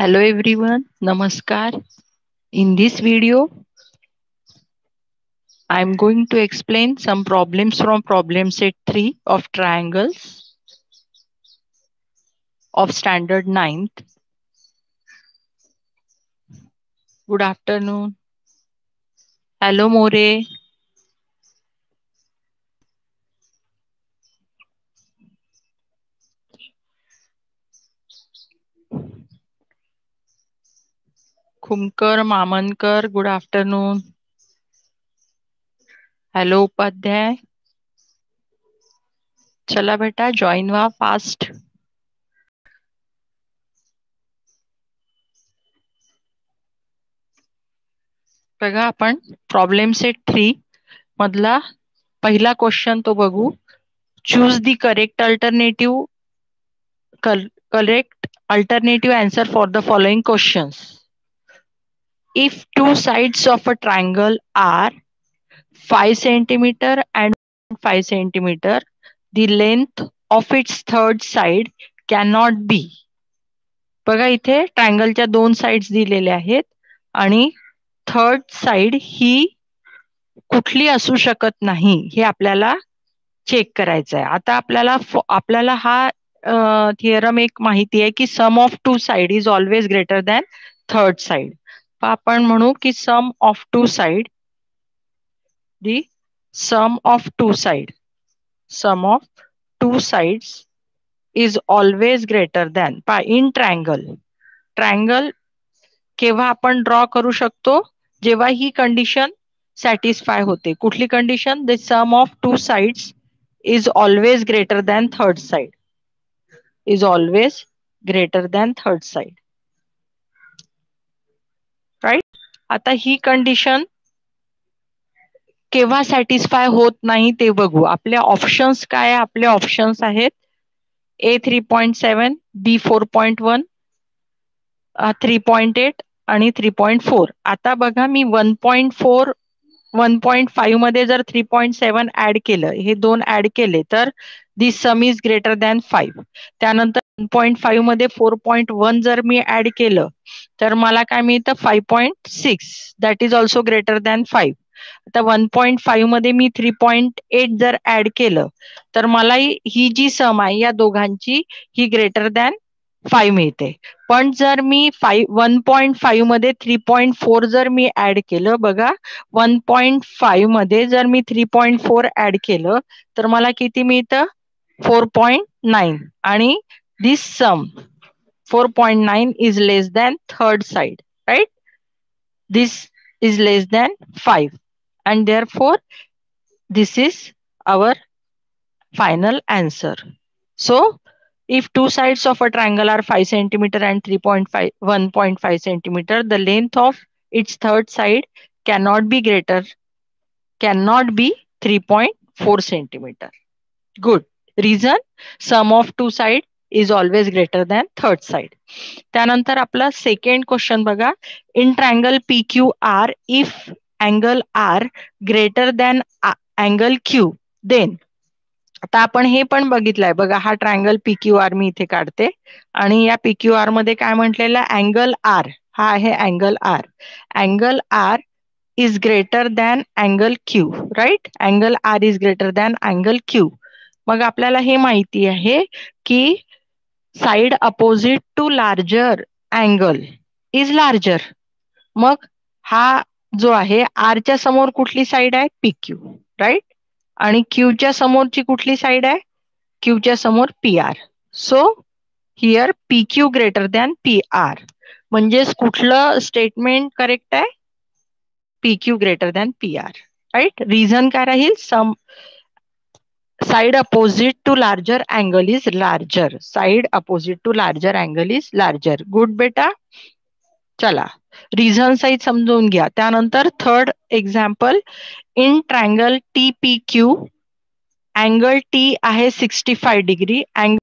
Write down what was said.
Hello everyone, Namaskar. In this video, I am going to explain some problems from problem set 3 of triangles of standard 9th. Good afternoon. Hello More. Khumkar Mamankar good afternoon hello Upadhyay. चला बेटा join व्हा fast बघा आपण problem set three मधला पहिला question तो बघू. Choose the correct alternative correct alternative answer for the following questions if two sides of a triangle are 5 centimeter and 5 centimeter, the length of its third side cannot be. बघा इथे ट्रायंगलच्या दोन sides दिलेल्या आहेत आणि third side ही कुठली असू शकत नाही हे आपल्याला चेक करायचं आहे आता आपल्याला आपल्याला हा थिअरम एक माहिती आहे की sum of two side is always greater than third side आपण म्हणू की sum of two side the sum of two side sum of two sides is always greater than पा इन ट्रँगल ट्रँगल केव्हा आपण ड्रॉ करू शकतो? जेव्हा ही condition satisfy होते. कुठली condition the sum of two sides is always greater than third side is always greater than third side आता ही कंडिशन केव्हा सॅटिस्फाय होत नाही ते बघू. आपले ऑप्शन्स काय आपले ऑप्शन्स आहेत A three point seven B four point one three point eight आणि थ्री पॉइंट फोर आता बघा मी one point four one point फाईव्हमध्ये जर थ्री पॉईंट सेवन ऍड केलं हे दोन ऍड केले तर this sum is greater than five त्यानंतर पॉईंट फाईव्हमध्ये फोर पॉईंट वन जर मी ऍड केलं तर मला काय मिळतं? Five point six that is also greater than five आता वन पॉईंट फाईव्हमध्ये मी थ्री पॉईंट एट जर ऍड केलं तर मला ही जी सम आहे या दोघांची ही ग्रेटर दॅन फाईव्ह मिळते. पण जर मी फाईव्ह वन पॉईंट फाईव्हमध्ये थ्री पॉईंट फोर जर मी ऍड केलं बघा वन पॉईंट फाईव्हमध्ये जर मी थ्री पॉईंट फोर ऍड केलं तर मला किती मिळतं? फोर पॉईंट नाईन आणि this sum 4.9 is less than third side, right? This is less than 5. And therefore, this is our final answer. So, if two sides of a triangle are 5 centimeter and 3.5, 1.5 centimeter, the length of its third side cannot be greater, cannot be 3.4 centimeter. Good. Reason, sum of two sides is always greater than third side त्यानंतर आपला second question बघा. In triangle P Q R if angle R greater than angle Q then आता आपण हे पण बघितलंय. बघा हा ट्रँगल पी क्यू आर मी इथे काढते. आणि या पी क्यू आरमध्ये काय म्हटलेलं? अँगल आर हा आहे angle R angle R is greater than angle Q right angle R is greater than angle Q मग आपल्याला हे माहिती आहे की side opposite to larger angle is larger. मग हा जो आहे आरच्या समोर कुठली साइड आहे? पी क्यू राईट आणि क्यूच्या समोरची कुठली साइड आहे? क्यूच्या समोर P R so here P Q greater than P R म्हणजेच कुठलं स्टेटमेंट करेक्ट आहे? P Q greater than P R right reason काय राहील? Some side opposite to larger angle is larger side opposite to larger angle is larger good बेटा चला. Reason size समझुन घयानर third example in triangle T P Q angle T है 65 five degree angle